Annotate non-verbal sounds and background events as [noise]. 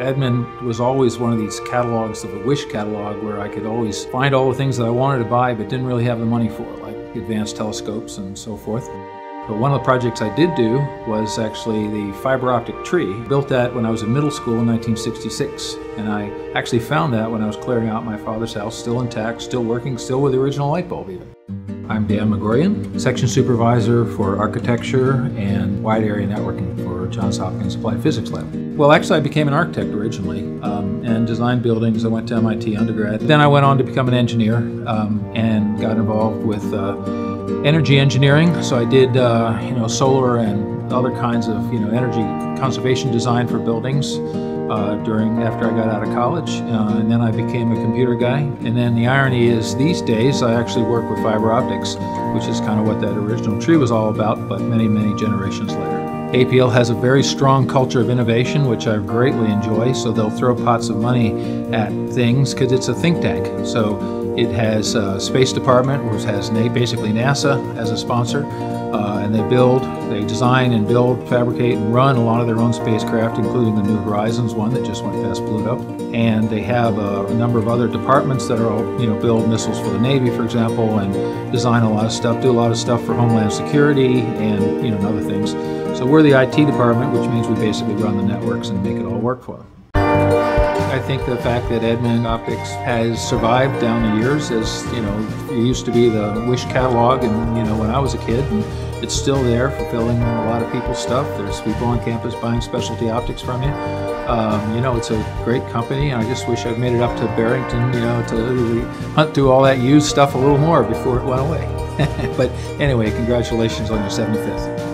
Edmund was always one of these catalogs of a wish catalog where I could always find all the things that I wanted to buy but didn't really have the money for, like advanced telescopes and so forth. But one of the projects I did do was actually the fiber optic tree. Built that when I was in middle school in 1966. And I actually found that when I was clearing out my father's house, still intact, still working, still with the original light bulb even. I'm Dan Magorian, Section Supervisor for Architecture and Wide Area Networking for Johns Hopkins Applied Physics Lab. Well, actually, I became an architect originally um, and designed buildings. I went to MIT undergrad. Then I went on to become an engineer um, and got involved with uh, energy engineering. So I did, uh, you know, solar and other kinds of, you know, energy conservation design for buildings uh, during after I got out of college, uh, and then I became a computer guy. And then the irony is, these days I actually work with fiber optics, which is kind of what that original tree was all about, but many, many generations later. APL has a very strong culture of innovation, which I greatly enjoy. So they'll throw pots of money at things because it's a think tank. So it has a space department, which has basically NASA as a sponsor. Uh, and they build, they design and build, fabricate and run a lot of their own spacecraft, including the New Horizons one that just went past Pluto. And they have a, number of other departments that are all, you know, build missiles for the Navy, for example, and design a lot of stuff, do a lot of stuff for Homeland Security and, you know, and other things. So we're the IT department, which means we basically run the networks and make it all work for them. I think the fact that Edmund Optics has survived down the years as, you know, it used to be the Wish catalog and, you know, when I was a kid, and it's still there fulfilling a lot of people's stuff. There's people on campus buying specialty optics from you. Um, you know, it's a great company, and I just wish I'd made it up to Barrington, you know, to really hunt through all that used stuff a little more before it went away. [laughs] but anyway, congratulations on your 75th.